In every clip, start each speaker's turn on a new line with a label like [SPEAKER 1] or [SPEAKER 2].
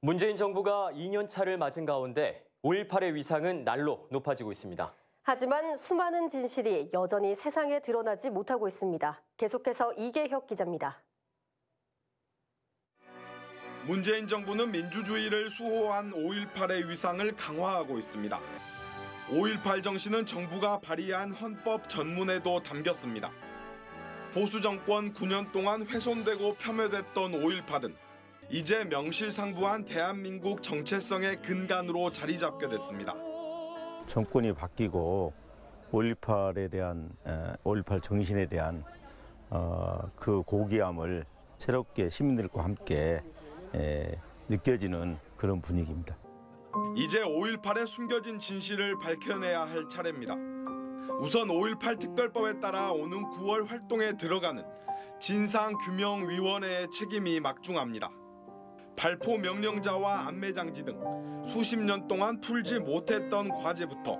[SPEAKER 1] 문재인 정부가 2년 차를 맞은 가운데 5.18의 위상은 날로 높아지고 있습니다.
[SPEAKER 2] 하지만 수많은 진실이 여전히 세상에 드러나지 못하고 있습니다. 계속해서 이계혁 기자입니다.
[SPEAKER 3] 문재인 정부는 민주주의를 수호한 5.18의 위상을 강화하고 있습니다. 5.18 정신은 정부가 발의한 헌법 전문에도 담겼습니다. 보수 정권 9년 동안 훼손되고 폄훼됐던 5.18은 이제 명실상부한 대한민국 정체성의 근간으로 자리 잡게 됐습니다.
[SPEAKER 4] 정권이 바뀌고 5.18에 대한 5.18 정신에 대한 어, 그 고귀함을 새롭게 시민들과 함께 에, 느껴지는 그런 분위기입니다.
[SPEAKER 3] 이제 5.18의 숨겨진 진실을 밝혀내야 할 차례입니다. 우선 5.18 특별법에 따라 오는 9월 활동에 들어가는 진상규명위원회의 책임이 막중합니다. 발포 명령자와 안매장지 등 수십 년 동안 풀지 못했던 과제부터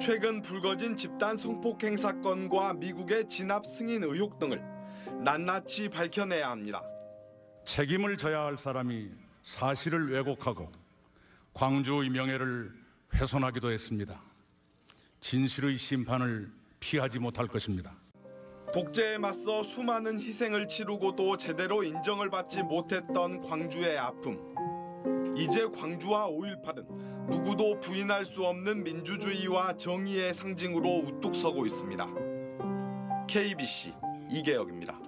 [SPEAKER 3] 최근 불거진 집단 성폭행 사건과 미국의 진압 승인 의혹 등을 낱낱이 밝혀내야 합니다.
[SPEAKER 5] 책임을 져야 할 사람이 사실을 왜곡하고 광주의 명예를 훼손하기도 했습니다. 진실의 심판을 피하지 못할 것입니다.
[SPEAKER 3] 독재에 맞서 수많은 희생을 치르고도 제대로 인정을 받지 못했던 광주의 아픔. 이제 광주와 5.18은 누구도 부인할 수 없는 민주주의와 정의의 상징으로 우뚝 서고 있습니다. KBC 이계혁입니다.